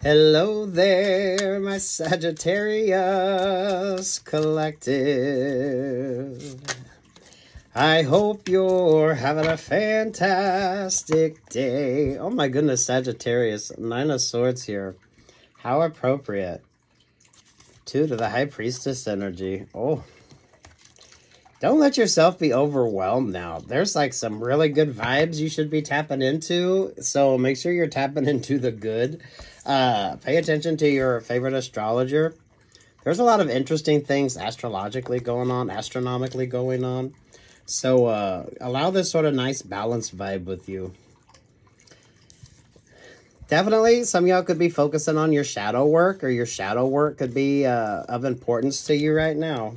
Hello there, my Sagittarius collective. I hope you're having a fantastic day. Oh my goodness, Sagittarius, Nine of Swords here. How appropriate. Two to the High Priestess energy. Oh, don't let yourself be overwhelmed now. There's like some really good vibes you should be tapping into. So make sure you're tapping into the good. Uh, pay attention to your favorite astrologer. There's a lot of interesting things astrologically going on, astronomically going on. So uh, allow this sort of nice balanced vibe with you. Definitely, some y'all could be focusing on your shadow work, or your shadow work could be uh, of importance to you right now.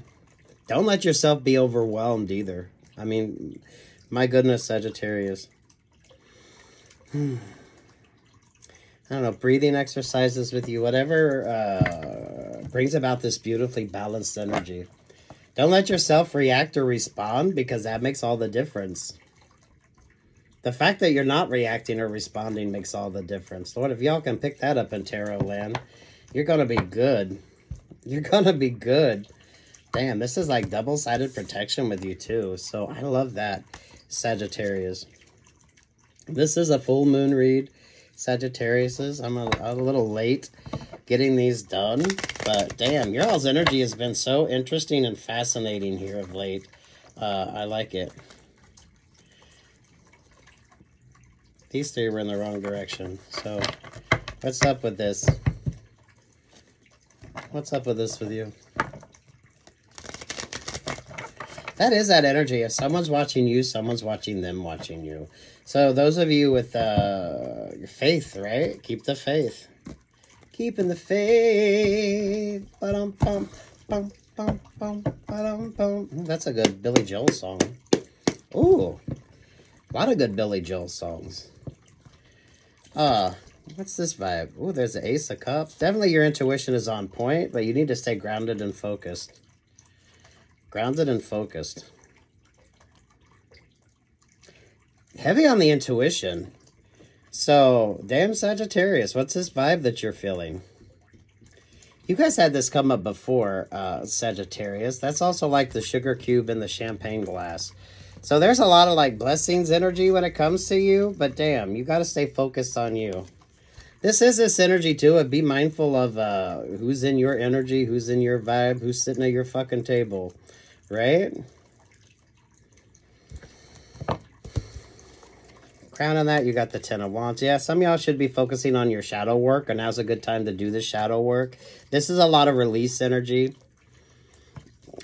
Don't let yourself be overwhelmed either. I mean, my goodness, Sagittarius. I don't know, breathing exercises with you, whatever uh, brings about this beautifully balanced energy. Don't let yourself react or respond because that makes all the difference. The fact that you're not reacting or responding makes all the difference. Lord, if y'all can pick that up in tarot land, you're going to be good. You're going to be good. Damn, this is like double-sided protection with you too. So I love that, Sagittarius. This is a full moon read, Sagittarius. I'm a, a little late getting these done. But damn, your all's energy has been so interesting and fascinating here of late. Uh, I like it. These three were in the wrong direction. So what's up with this? What's up with this with you? That is that energy. If someone's watching you, someone's watching them watching you. So those of you with uh, your faith, right? Keep the faith. Keeping the faith. Ba-dum, bum, bum, bum, bum, ba-dum, bum. That's a good Billy Joel song. Ooh, a lot of good Billy Joel songs. Uh, what's this vibe? Ooh, there's the Ace of Cups. Definitely your intuition is on point, but you need to stay grounded and focused. Grounded and focused. Heavy on the intuition. So, damn Sagittarius, what's this vibe that you're feeling? You guys had this come up before, uh, Sagittarius. That's also like the sugar cube in the champagne glass. So there's a lot of like blessings energy when it comes to you, but damn, you got to stay focused on you. This is this energy too. Be mindful of uh, who's in your energy, who's in your vibe, who's sitting at your fucking table right? Crown on that, you got the Ten of Wands. Yeah, some y'all should be focusing on your shadow work, and now's a good time to do the shadow work. This is a lot of release energy.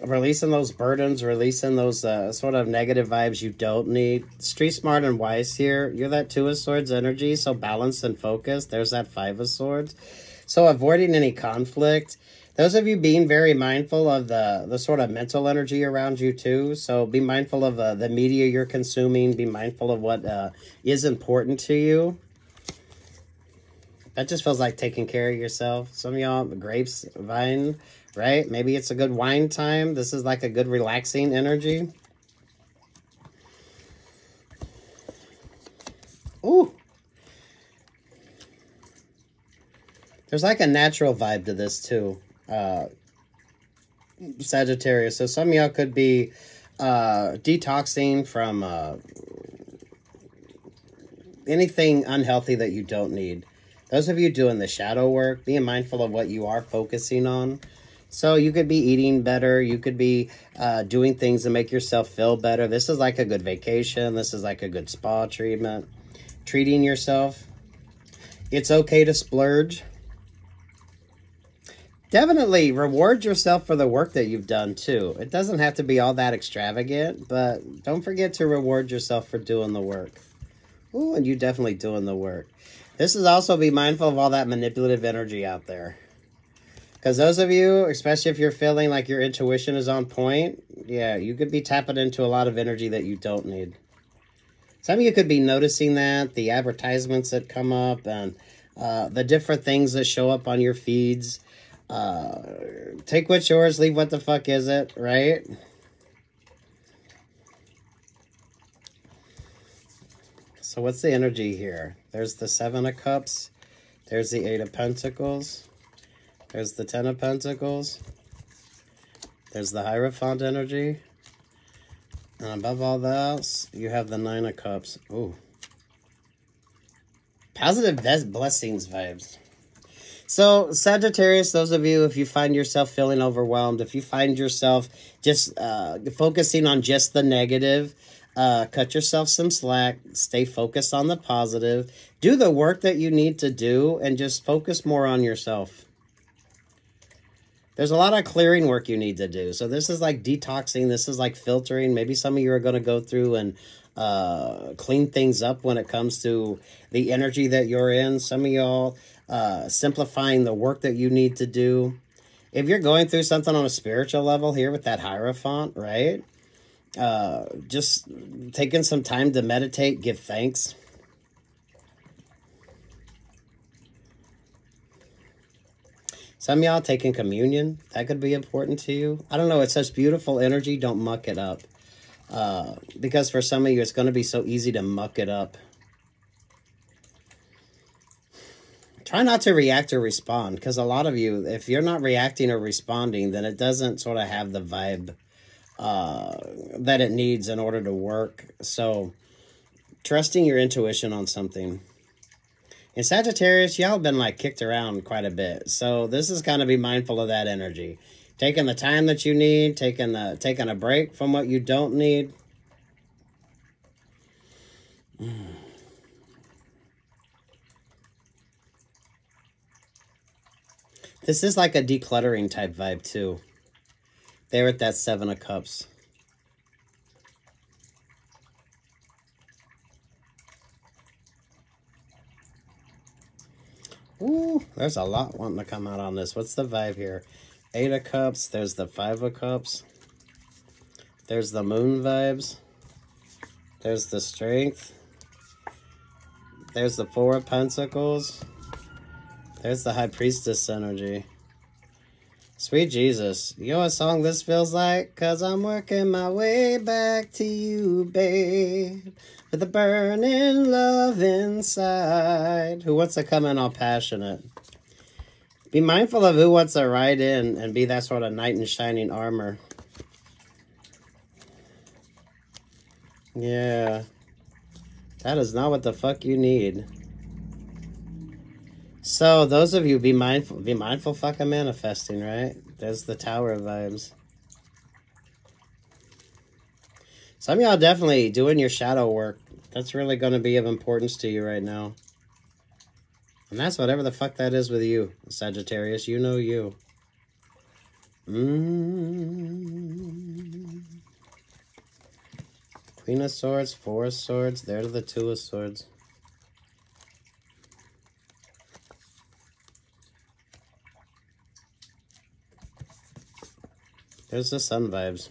Releasing those burdens, releasing those uh, sort of negative vibes you don't need. Street Smart and Wise here. You're that Two of Swords energy, so balanced and focused. There's that Five of Swords. So avoiding any conflict those of you being very mindful of the, the sort of mental energy around you too. So be mindful of uh, the media you're consuming. Be mindful of what uh, is important to you. That just feels like taking care of yourself. Some of y'all, grapes, vine, right? Maybe it's a good wine time. This is like a good relaxing energy. Ooh. There's like a natural vibe to this too uh, Sagittarius. So some of y'all could be uh, detoxing from uh, anything unhealthy that you don't need. Those of you doing the shadow work, being mindful of what you are focusing on. So you could be eating better. You could be uh, doing things to make yourself feel better. This is like a good vacation. This is like a good spa treatment. Treating yourself. It's okay to splurge definitely reward yourself for the work that you've done too. It doesn't have to be all that extravagant, but don't forget to reward yourself for doing the work. Ooh, and you definitely doing the work. This is also be mindful of all that manipulative energy out there. Because those of you, especially if you're feeling like your intuition is on point, yeah, you could be tapping into a lot of energy that you don't need. Some of you could be noticing that, the advertisements that come up and uh, the different things that show up on your feeds uh, take what's yours, leave what the fuck is it, right? So what's the energy here? There's the Seven of Cups. There's the Eight of Pentacles. There's the Ten of Pentacles. There's the Hierophant energy. And above all else, you have the Nine of Cups. Ooh. Positive best blessings vibes. So, Sagittarius, those of you, if you find yourself feeling overwhelmed, if you find yourself just uh, focusing on just the negative, uh, cut yourself some slack, stay focused on the positive, do the work that you need to do, and just focus more on yourself. There's a lot of clearing work you need to do. So, this is like detoxing, this is like filtering. Maybe some of you are going to go through and uh, clean things up when it comes to the energy that you're in. Some of y'all uh, simplifying the work that you need to do. If you're going through something on a spiritual level here with that Hierophant, right? Uh, just taking some time to meditate, give thanks. Some y'all taking communion, that could be important to you. I don't know, it's such beautiful energy, don't muck it up. Uh, because for some of you, it's going to be so easy to muck it up. Try not to react or respond because a lot of you, if you're not reacting or responding, then it doesn't sort of have the vibe uh, that it needs in order to work. So, trusting your intuition on something. In Sagittarius, y'all been like kicked around quite a bit. So, this is kind of be mindful of that energy. Taking the time that you need, taking the taking a break from what you don't need. Mm. This is like a decluttering type vibe too. There at that Seven of Cups. Ooh, there's a lot wanting to come out on this. What's the vibe here? Eight of Cups. There's the Five of Cups. There's the Moon vibes. There's the Strength. There's the Four of Pentacles. There's the High Priestess energy. Sweet Jesus. You know what song this feels like? Cause I'm working my way back to you, babe. With a burning love inside. Who wants to come in all passionate? Be mindful of who wants to ride in and be that sort of knight in shining armor. Yeah. That is not what the fuck you need. So those of you be mindful, be mindful fucking manifesting, right? There's the tower of vibes. Some y'all definitely doing your shadow work. That's really going to be of importance to you right now. And that's whatever the fuck that is with you, Sagittarius. You know you. Mm. Queen of Swords, Four of Swords. there There's the Two of Swords. There's the sun vibes.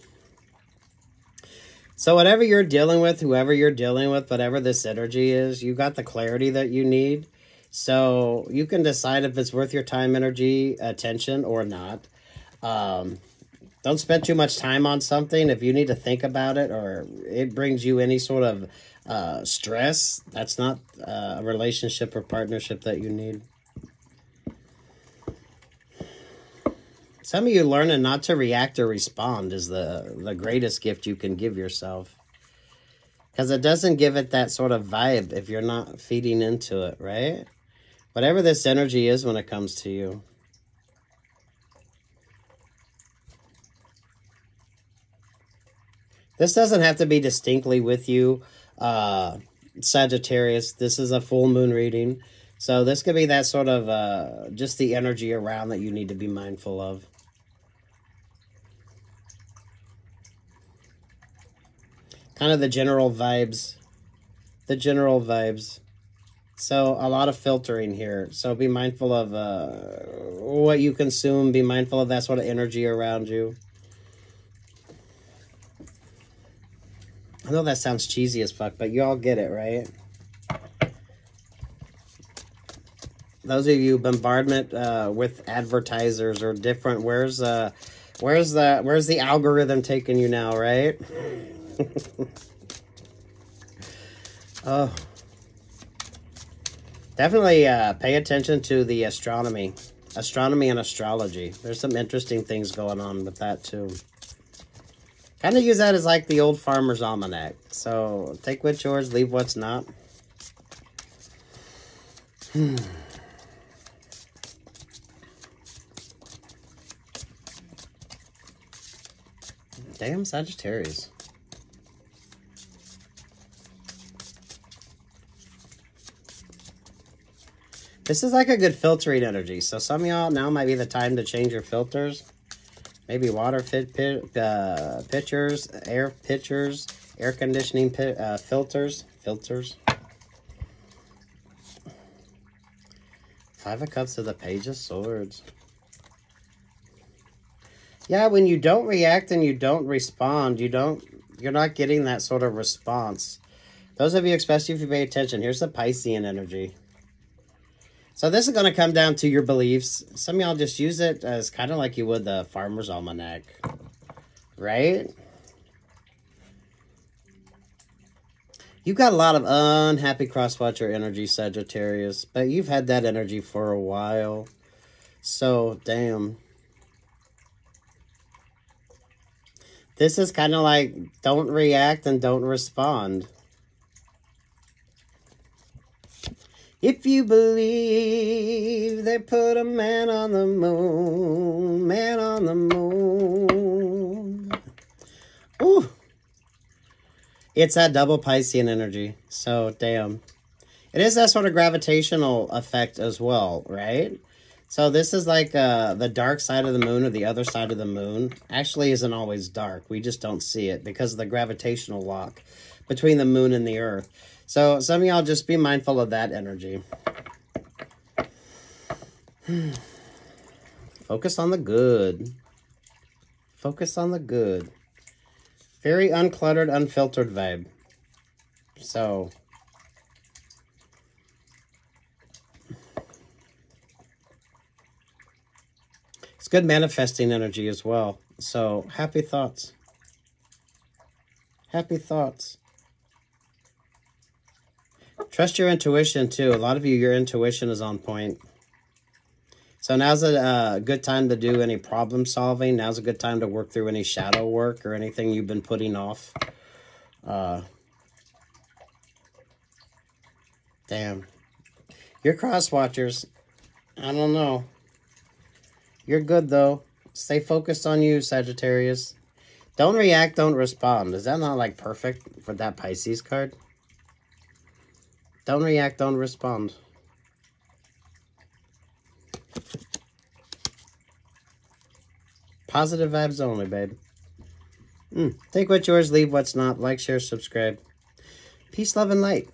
So whatever you're dealing with, whoever you're dealing with, whatever this energy is, you got the clarity that you need. So you can decide if it's worth your time, energy, attention, or not. Um, don't spend too much time on something. If you need to think about it or it brings you any sort of uh, stress, that's not uh, a relationship or partnership that you need. Some of you learning not to react or respond is the, the greatest gift you can give yourself. Because it doesn't give it that sort of vibe if you're not feeding into it, right? Whatever this energy is when it comes to you. This doesn't have to be distinctly with you, uh, Sagittarius. This is a full moon reading. So this could be that sort of uh, just the energy around that you need to be mindful of. Kind of the general vibes. The general vibes. So a lot of filtering here. So be mindful of uh, what you consume. Be mindful of that sort of energy around you. I know that sounds cheesy as fuck, but you all get it, right? Those of you bombardment uh, with advertisers or different, where's uh, where's the where's the algorithm taking you now, right? Oh. Definitely uh, pay attention to the astronomy. Astronomy and astrology. There's some interesting things going on with that too. Kind of use that as like the old farmer's almanac. So take what's yours, leave what's not. Hmm. Damn Sagittarius. This is like a good filtering energy. So some of y'all now might be the time to change your filters. Maybe water fit, pit, uh, pitchers, air pitchers, air conditioning pit, uh, filters, filters. Five of Cups to the Page of Swords. Yeah, when you don't react and you don't respond, you don't, you're not getting that sort of response. Those of you, especially if you pay attention, here's the Piscean energy. So this is going to come down to your beliefs. Some y'all just use it as kind of like you would the Farmer's Almanac. Right? You've got a lot of unhappy crosswatcher energy, Sagittarius. But you've had that energy for a while. So, damn. This is kind of like don't react and don't respond. If you believe they put a man on the moon, man on the moon. Ooh. It's that double Piscean energy. So, damn. It is that sort of gravitational effect as well, right? So this is like uh, the dark side of the moon or the other side of the moon. Actually isn't always dark. We just don't see it because of the gravitational lock between the moon and the earth. So some of y'all just be mindful of that energy. Hmm. Focus on the good. Focus on the good. Very uncluttered, unfiltered vibe. So... It's good manifesting energy as well. So, happy thoughts. Happy thoughts. Trust your intuition, too. A lot of you, your intuition is on point. So now's a uh, good time to do any problem solving. Now's a good time to work through any shadow work or anything you've been putting off. Uh, damn. Your cross watchers. I don't know. You're good, though. Stay focused on you, Sagittarius. Don't react, don't respond. Is that not, like, perfect for that Pisces card? Don't react, don't respond. Positive vibes only, babe. Mm. Take what's yours, leave what's not. Like, share, subscribe. Peace, love, and light.